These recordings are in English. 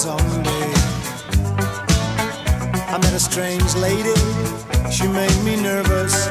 zombie. I met a strange lady, she made me nervous.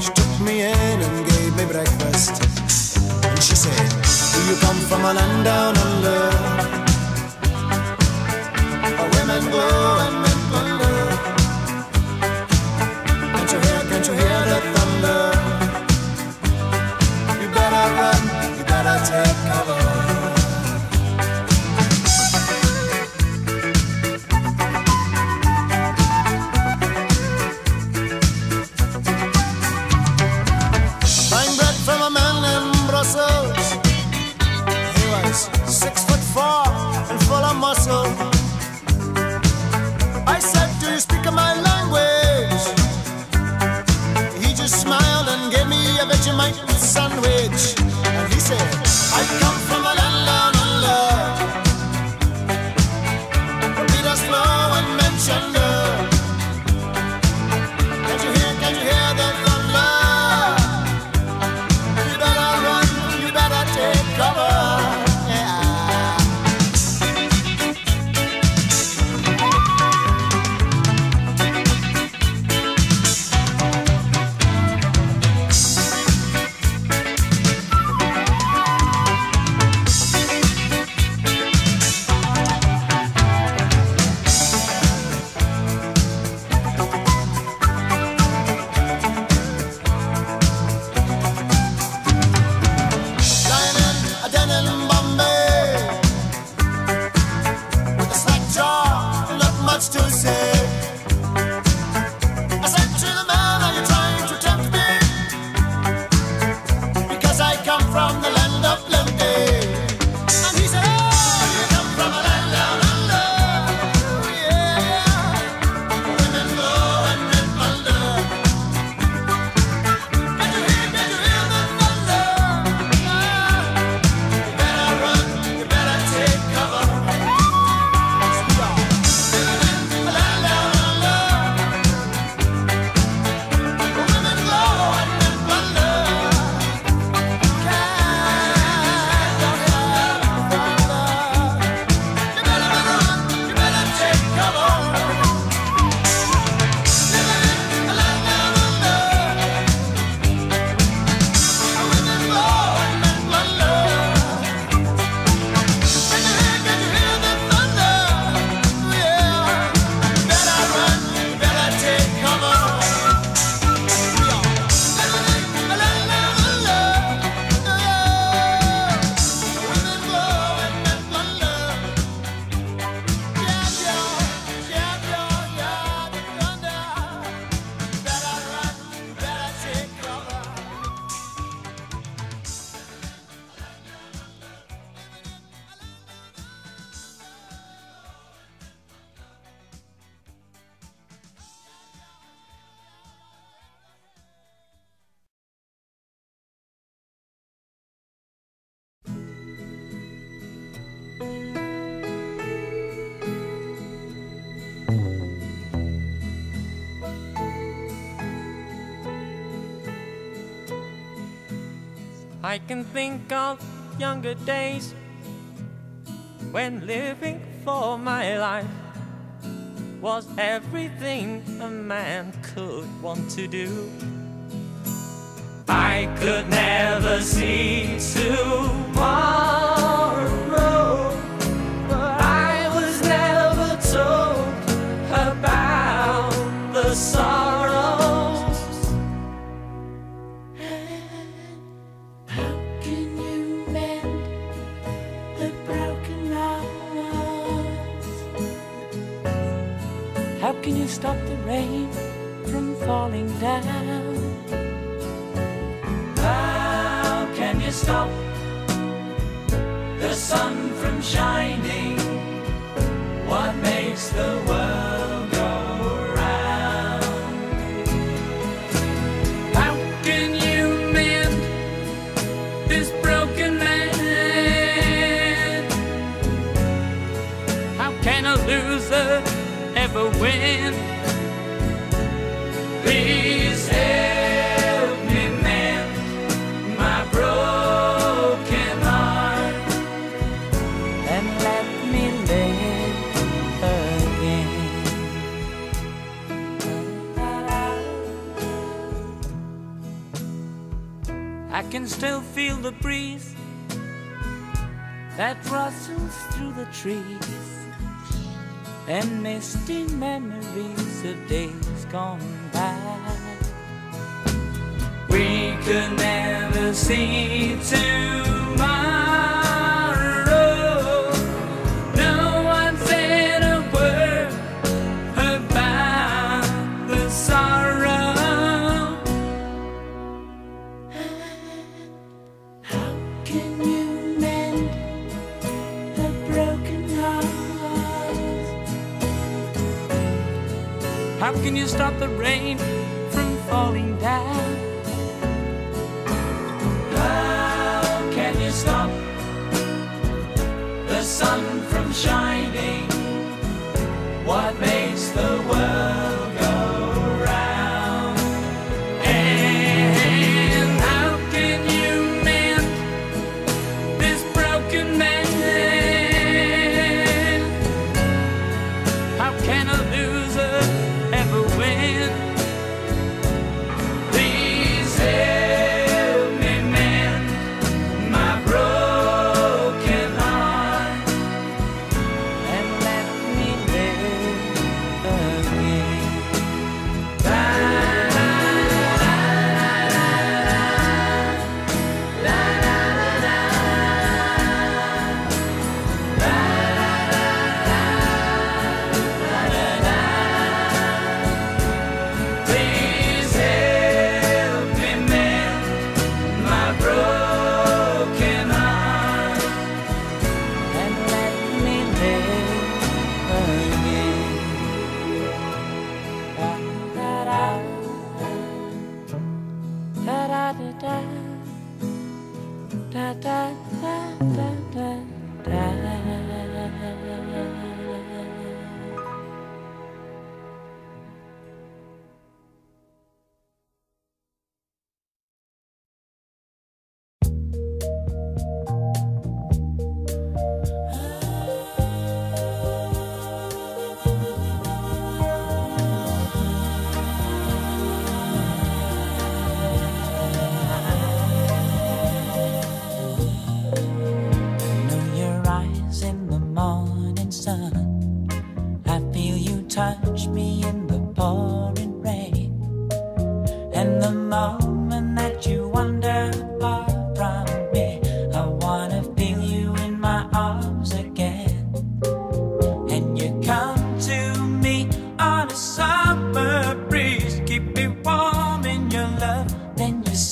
She took me in and gave me breakfast. And she said, Do you come from a land down under? A women go and men wonder. Can't you hear, can't you hear the thunder? You better run, you better tell. just smiled and gave me a Vegemite sandwich. And he said, I come I can think of younger days when living for my life was everything a man could want to do. I could never see too much. How can you stop the rain from falling down? How can you stop the sun from shining? What makes the world? I can still feel the breeze that rustles through the trees and misty memories of days gone by. We could never see too much. stop the rain from falling down. How can you stop the sun from shining? What makes the world?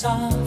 song.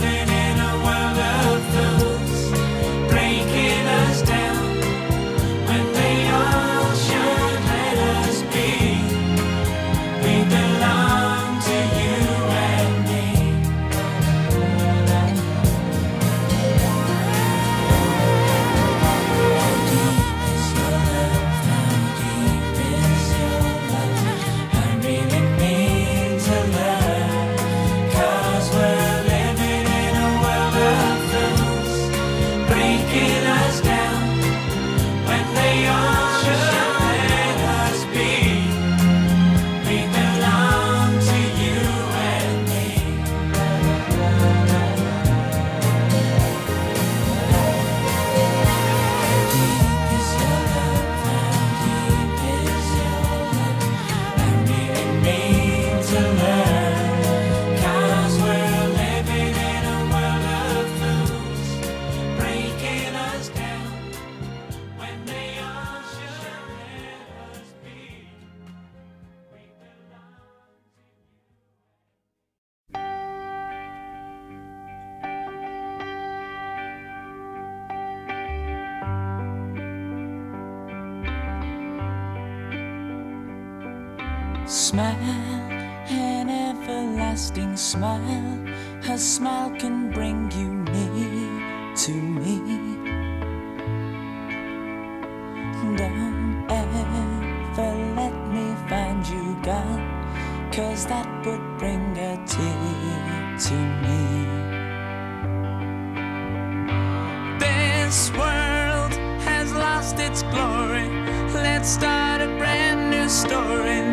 living Smile, an everlasting smile. A smile can bring you near to me. Don't ever let me find you gone, cause that would bring a tear to me. This world has lost its glory. Let's start a brand new story